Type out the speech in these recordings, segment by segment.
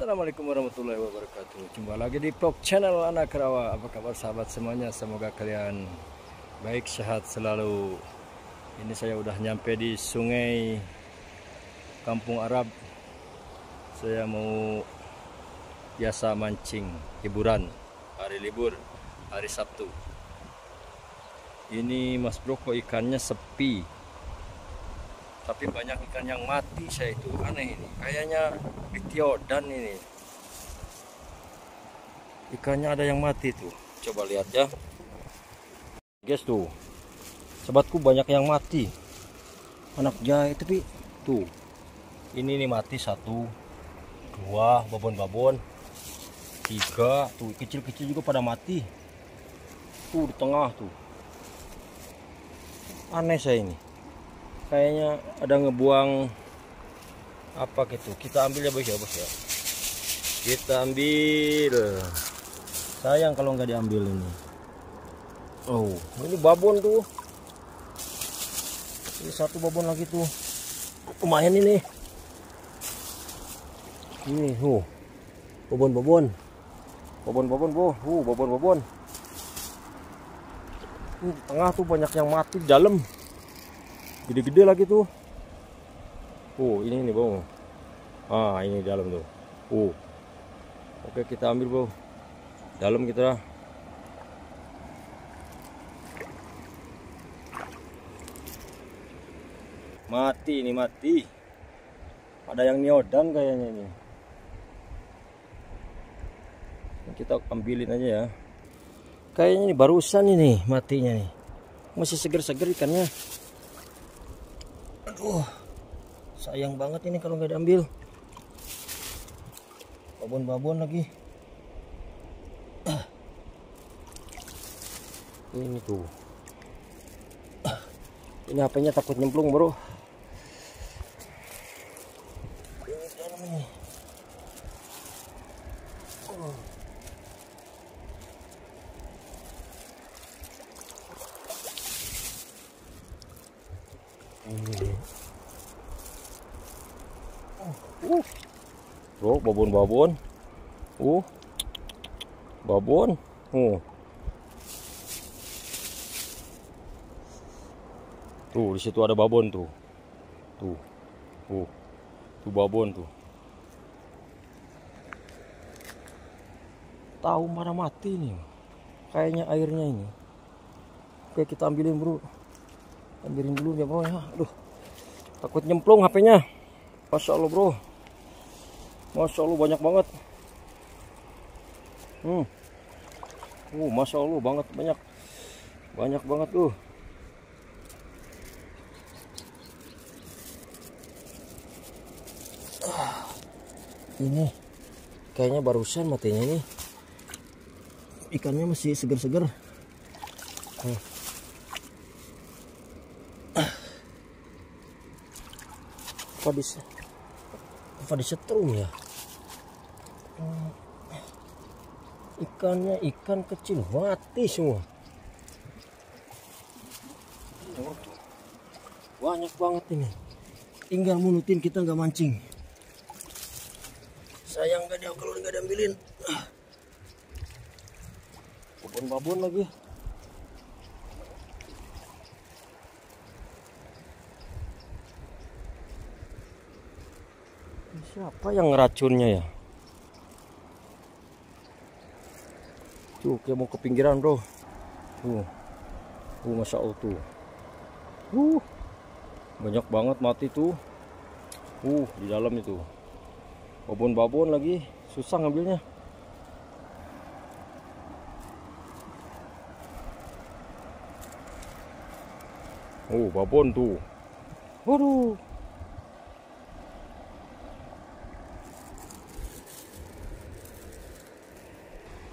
Assalamualaikum warahmatullahi wabarakatuh. Jumpa lagi di vlog channel Anak Rawa. Apa kabar sahabat semuanya? Semoga kalian baik sehat selalu. Ini saya udah nyampe di sungai Kampung Arab. Saya mau biasa mancing hiburan. Hari libur Hari Sabtu. Ini mas bro kok ikannya sepi tapi banyak ikan yang mati saya itu aneh ini. Kayaknya dan ini. Ikannya ada yang mati tuh coba lihat ya. Guys tuh. Sobatku banyak yang mati. Anak jahe tapi tuh. Ini nih mati satu dua babon-babon. Tiga tuh. Kecil-kecil juga pada mati. Tuh di tengah tuh. Aneh saya ini kayaknya ada ngebuang apa gitu. Kita ambil ya bos ya bos ya. Kita ambil. Sayang kalau nggak diambil ini. Oh ini babon tuh. Ini satu babon lagi tuh. Lumayan ini. Ini huh babon babon babon babon bu huh babon babon ini tengah tuh banyak yang mati dalam gede-gede lagi tuh. Oh ini nih bang ah ini dalam tuh. Oh. Oke kita ambil bro dalam kita mati ini mati. Ada yang nyodan kayaknya ini kita ambilin aja ya. Kayaknya ini barusan ini matinya nih. Masih seger-seger ikannya Aduh, sayang banget ini kalau nggak diambil. Babon-babon lagi. Ini tuh. Ini HP-nya takut nyemplung, bro. Ini ini uh bro babon-babon uh. Babon uh tuh di situ ada babon tuh. Tuh. Tuh. Tuh babon tuh. Tahu mana mati nih kayaknya airnya ini. Oke kita ambilin bro. Ambilin dulu ya bro ya. Aduh. Takut nyemplung HP-nya Masya Allah bro Masya Allah banyak banget. Hmm. Uh Masya Allah banget banyak. Banyak banget tuh ini kayaknya barusan matinya ini ikannya masih hmm. apa di apa disetrum ya? Hmm. ikannya ikan kecil mati semua. Banyak banget ini. Tinggal munutin kita nggak mancing. Sayang nggak dia kalau nggak diambilin. Babon-babon lagi siapa yang ngeracunnya ya? Tuh kayak mau ke pinggiran bro. Tuh. Tuh masa Allah tuh. Uh banyak banget mati tuh. Uh di dalam itu. Babon-babon lagi. Susah ngambilnya. Oh, babon tuh. Waduh.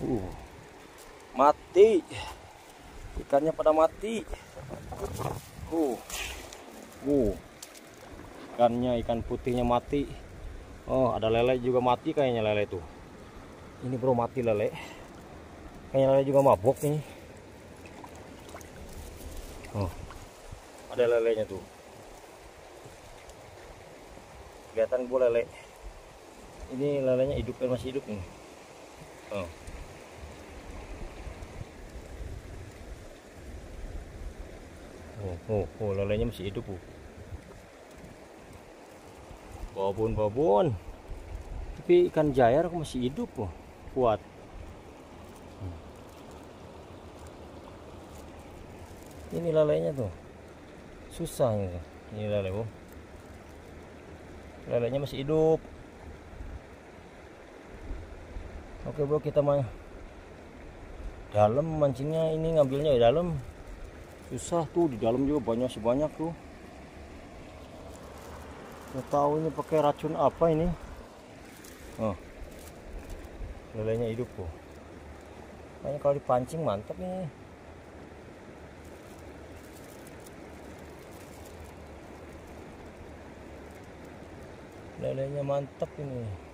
Uh, mati. Ikannya pada mati. Uh, uh, ikannya ikan putihnya mati. Oh, ada lele juga mati kayaknya lele itu. Ini bro mati lele. Kayaknya lele juga mabok nih. Oh, ada lelenya tuh. Kelihatan gue lele. ini lalanya hidup masih hidup nih oh oh oh, oh lalanya masih hidup oh. babon babon. Tapi ikan jayar aku masih hidup oh kuat. Hmm. ini lalainya tuh. Susah ini, ini lalai oh lelenya masih hidup. Oke bro kita main. Dalam mancingnya ini ngambilnya di dalam susah tuh di dalam juga banyak sebanyak tuh. Nggak tahu ini pakai racun apa ini. Oh. Lelenya hidup tuh. Kayaknya kalau dipancing mantap nih. Lelenya mantap ini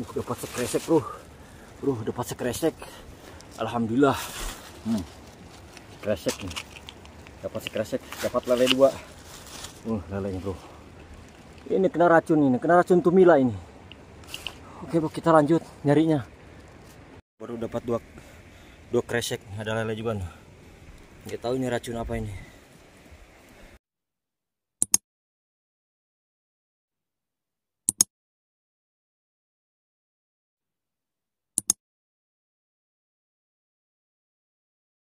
Uh, dapat sekresek bro. Bro, dapat sekresek. Alhamdulillah. Hmm. Kresek nih. Dapat sekresek, dapat lele dua. Uh, lelenya bro. Ini kena racun ini, kena racun tumila ini. Oke bro, kita lanjut nyarinya. Baru dapat dua dua kresek, ada lele juga nih. Nggak tahu ini racun apa ini.